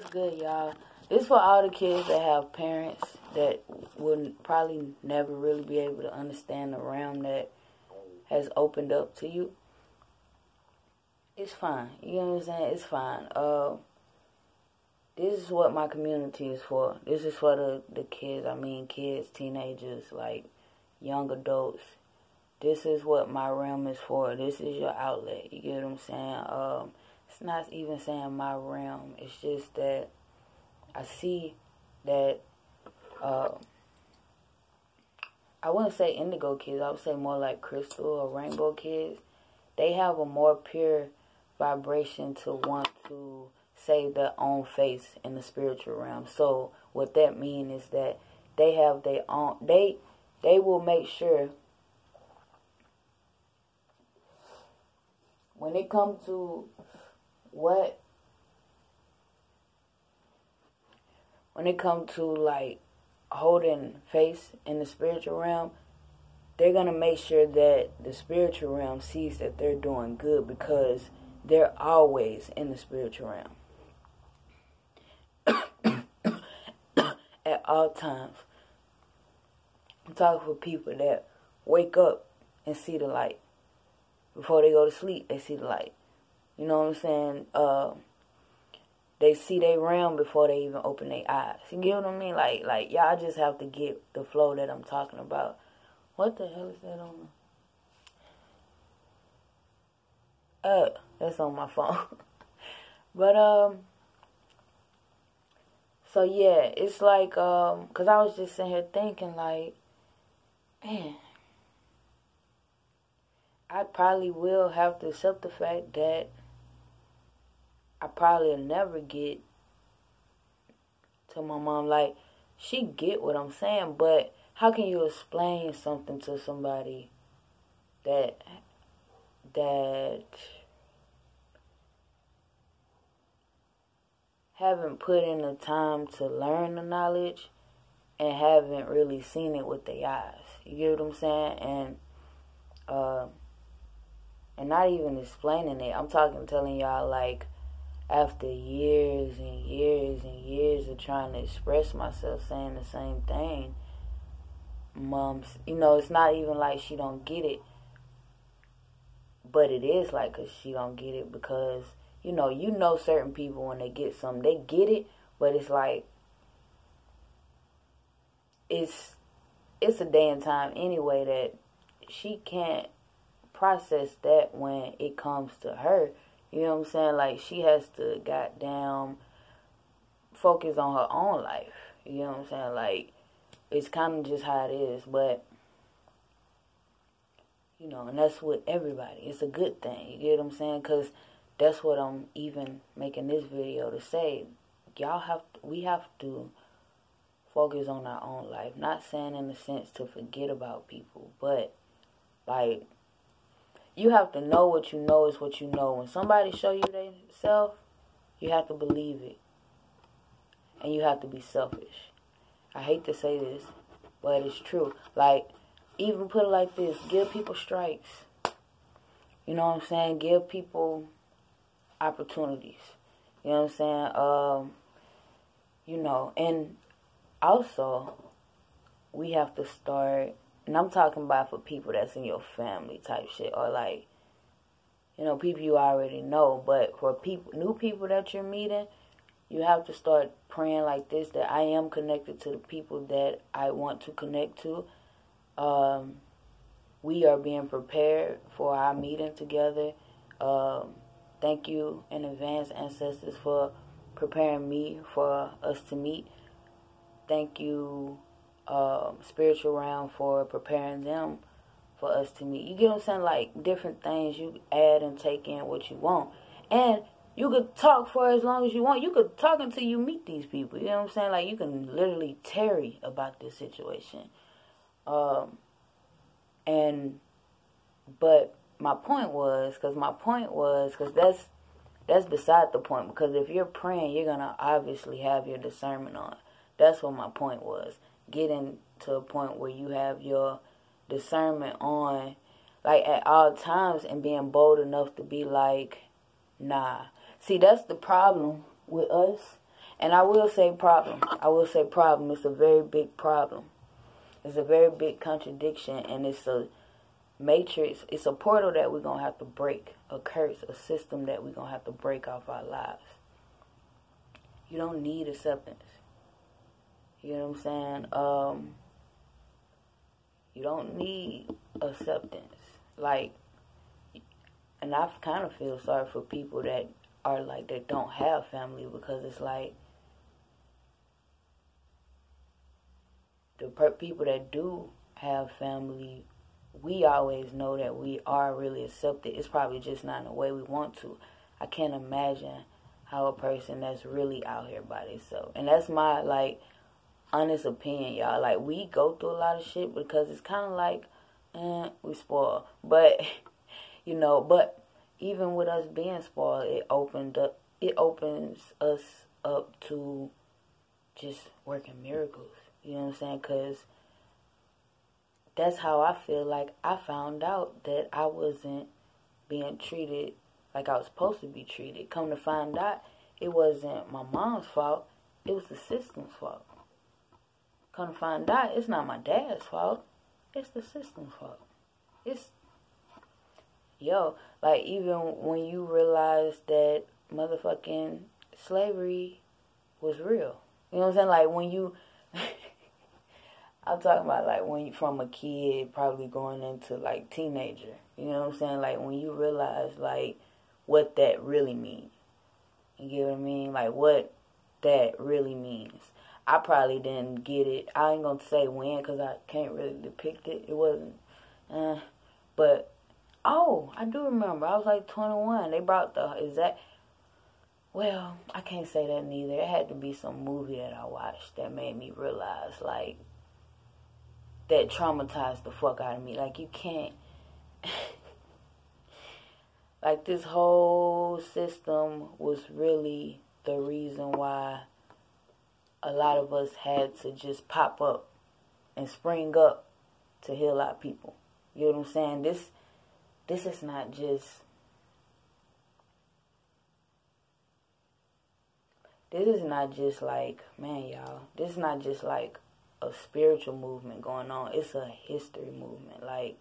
What's good, y'all? This for all the kids that have parents that would probably never really be able to understand the realm that has opened up to you. It's fine. You know what I'm saying? It's fine. Uh, this is what my community is for. This is for the, the kids. I mean, kids, teenagers, like young adults. This is what my realm is for. This is your outlet. You get what I'm saying? Um, it's not even saying my realm. It's just that I see that uh, I wouldn't say indigo kids. I would say more like crystal or rainbow kids. They have a more pure vibration to want to save their own face in the spiritual realm. So what that means is that they have their own. They they will make sure when it comes to what when it comes to like holding face in the spiritual realm, they're gonna make sure that the spiritual realm sees that they're doing good because they're always in the spiritual realm at all times. I'm talking for people that wake up and see the light before they go to sleep. They see the light. You know what I'm saying? Uh, they see their realm before they even open their eyes. You get what I mean? Like, like y'all just have to get the flow that I'm talking about. What the hell is that on? Uh, that's on my phone. but um, so yeah, it's like um, cause I was just sitting here thinking like, man, I probably will have to accept the fact that I probably never get to my mom. Like, she get what I'm saying, but how can you explain something to somebody that that haven't put in the time to learn the knowledge and haven't really seen it with their eyes. You get what I'm saying? And uh, and not even explaining it. I'm talking telling y'all like after years and years and years of trying to express myself saying the same thing mom's you know it's not even like she don't get it but it is like cause she don't get it because you know you know certain people when they get something they get it but it's like it's it's a day and time anyway that she can't process that when it comes to her you know what I'm saying? Like she has to goddamn focus on her own life. You know what I'm saying? Like it's kind of just how it is, but you know, and that's with everybody. It's a good thing. You get what I'm saying? Cause that's what I'm even making this video to say. Y'all have to, we have to focus on our own life. Not saying in the sense to forget about people, but like you have to know what you know is what you know. When somebody show you themselves, you have to believe it. And you have to be selfish. I hate to say this, but it's true. Like, even put it like this, give people strikes. You know what I'm saying? Give people opportunities. You know what I'm saying? Um, you know, and also we have to start and I'm talking about for people that's in your family type shit or like you know, people you already know, but for people new people that you're meeting, you have to start praying like this that I am connected to the people that I want to connect to. Um, we are being prepared for our meeting together. Um, thank you in advance, ancestors, for preparing me for us to meet. Thank you, um, spiritual realm for preparing them for us to meet. You get what I'm saying? Like different things you add and take in what you want. And you could talk for as long as you want. You could talk until you meet these people. You know what I'm saying? Like you can literally tarry about this situation. Um, and but my point was because my point was because that's that's beside the point because if you're praying you're gonna obviously have your discernment on that's what my point was getting to a point where you have your discernment on like at all times and being bold enough to be like nah see that's the problem with us And I will say problem. I will say problem. It's a very big problem. It's a very big contradiction, and it's a matrix. It's a portal that we're gonna have to break. A curse, a system that we're gonna have to break off our lives. You don't need acceptance. You know what I'm saying? Um, you don't need acceptance. Like, and I kind of feel sorry for people that are like that don't have family because it's like the per- people that do have family, we always know that we are really accepted. It's probably just not in the way we want to. I can't imagine how a person that's really out here by themselves, and that's my like honest opinion, y'all. Like we go through a lot of shit because it's kind of like, eh, we spoil. But you know, but even with us being spoiled, it opened up. It opens us up to just working miracles. You know what I'm saying? Cause that's how I feel like I found out that I wasn't being treated like I was supposed to be treated. Come to find out, it wasn't my mom's fault. It was the system's fault. Come to find out, it's not my dad's fault. It's the system's fault. It's yo, like even when you realize that motherfucking slavery was real. You know what I'm saying? Like when you I'm talking about like when you from a kid probably going into like teenager. You know what I'm saying? Like when you realize like what that really means. You get what I mean? Like what that really means. I probably didn't get it. I ain't gonna say when because I can't really depict it. It wasn't, uh, but oh, I do remember. I was like 21. They brought the is that. Well, I can't say that neither. It had to be some movie that I watched that made me realize like that traumatized the fuck out of me. Like you can't. like this whole system was really the reason why a lot of us had to just pop up and spring up to heal our people. You know what I'm saying? This this is not just this is not just like, man, y'all, this is not just like a spiritual movement going on. It's a history movement. Like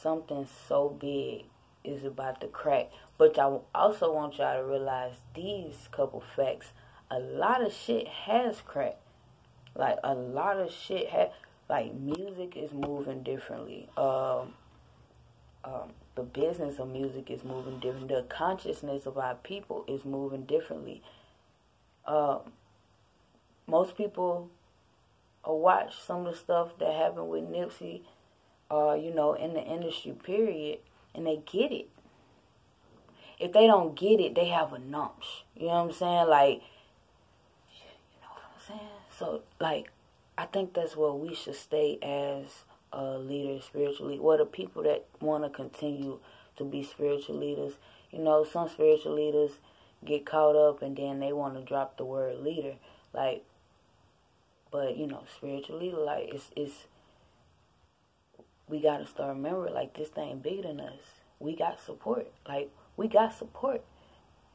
something so big is about to crack. But I also want y'all to realize these couple facts. A lot of shit has cracked. Like a lot of shit has. Like music is moving differently. Um, um, the business of music is moving different. The consciousness of our people is moving differently. Um, most people watch some of the stuff that happened with Nipsey, uh, you know, in the industry period, and they get it. If they don't get it, they have a numps. You know what I'm saying? Like, you know what I'm saying? So, like, I think that's where we should stay as uh, leaders spiritually. Well, the people that want to continue to be spiritual leaders. You know, some spiritual leaders get caught up and then they want to drop the word leader. Like, but you know, spiritual leader, like it's it's we gotta start remembering like this thing bigger than us. We got support. Like we got support.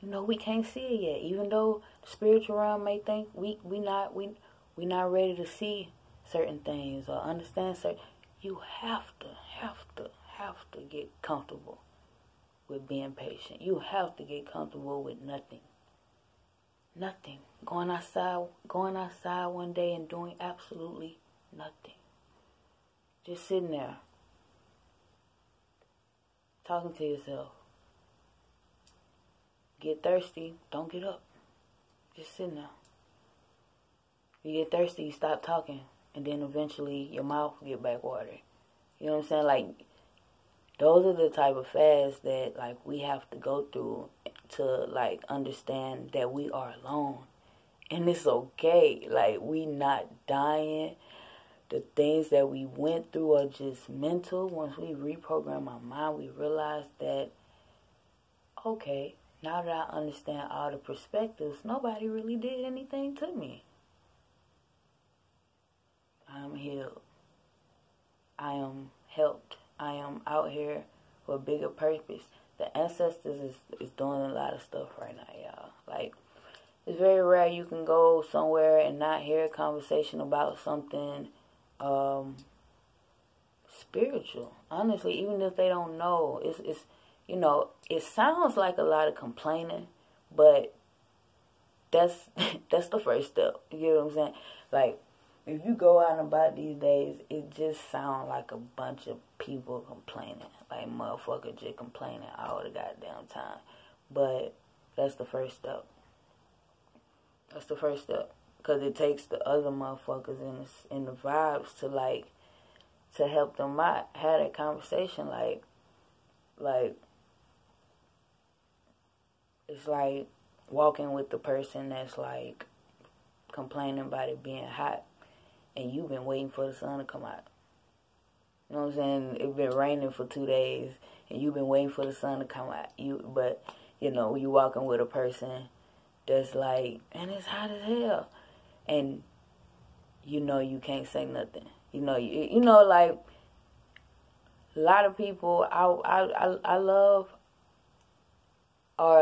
You know, we can't see it yet. Even though the spiritual realm may think we we not we we not ready to see certain things or understand certain you have to have to have to get comfortable with being patient. You have to get comfortable with nothing. Nothing. Going outside going outside one day and doing absolutely nothing. Just sitting there talking to yourself. Get thirsty, don't get up. Just sitting there. You get thirsty, you stop talking, and then eventually your mouth get back water. You know what I'm saying? Like those are the type of fasts that like we have to go through to like understand that we are alone. And it's okay. Like we not dying the things that we went through are just mental. Once we reprogram our mind, we realize that, okay, now that I understand all the perspectives, nobody really did anything to me. I am healed. I am helped. I am out here for a bigger purpose. The ancestors is, is doing a lot of stuff right now, y'all. Like, it's very rare you can go somewhere and not hear a conversation about something um, spiritual. Honestly, even if they don't know, it's it's you know it sounds like a lot of complaining, but that's that's the first step. You know what I'm saying? Like if you go out and about these days, it just sounds like a bunch of people complaining, like motherfucker just complaining all the goddamn time. But that's the first step. That's the first step, cause it takes the other motherfuckers in the in the vibes to like to help them out, have that conversation. Like, like it's like walking with the person that's like complaining about it being hot and you've been waiting for the sun to come out. You know what I'm saying? It's been raining for two days and you've been waiting for the sun to come out. You but you know, you walking with a person that's like, and it's hot as hell. And you know you can't say nothing. You know, you, you know, like a lot of people I I I, I love are